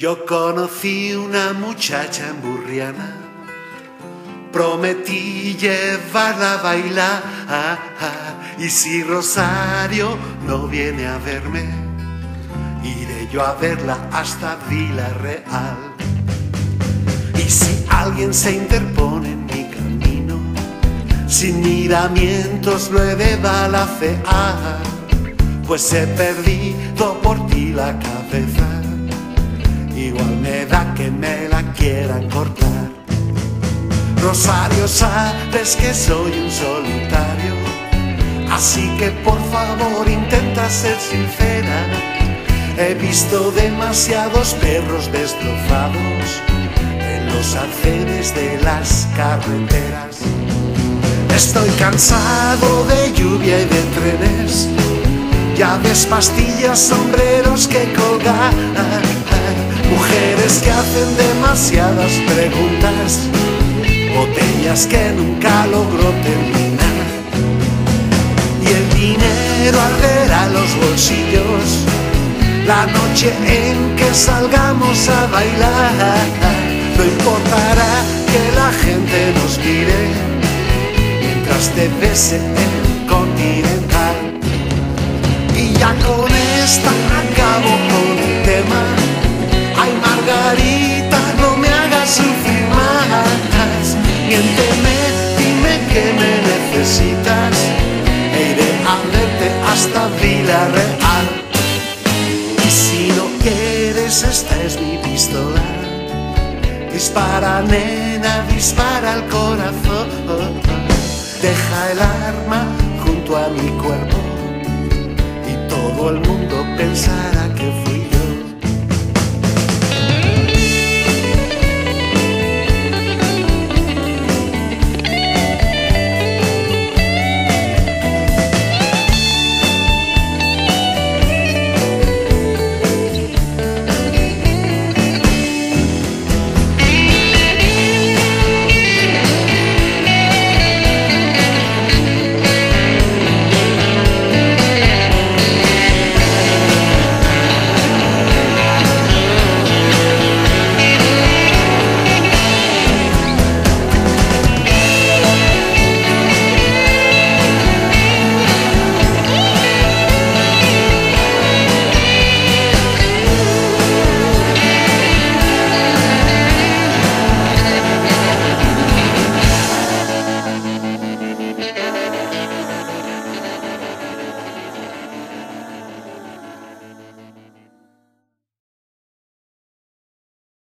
Yo conocí una muchacha en Burriana, prometí llevarla a bailar, y si Rosario no viene a verme, iré yo a verla hasta Vila Real. Y si alguien se interpone en mi camino, sin miramientos lo he de balafear, pues he perdido por ti la cabeza igual me da que me la quieran cortar. Rosario, sabes que soy un solitario, así que por favor intenta ser sincera. He visto demasiados perros destrozados en los arcenes de las carreteras. Estoy cansado de lluvia y de trenes, llaves, pastillas, sombreros que colgar Mujeres que hacen demasiadas preguntas, botellas que nunca logró terminar. Y el dinero arderá los bolsillos, la noche en que salgamos a bailar. No importará que la gente nos mire mientras te bese el Dispara, nena, dispara al corazón. Deja el arma junto a mi cuerpo y todo el mundo pensará que fue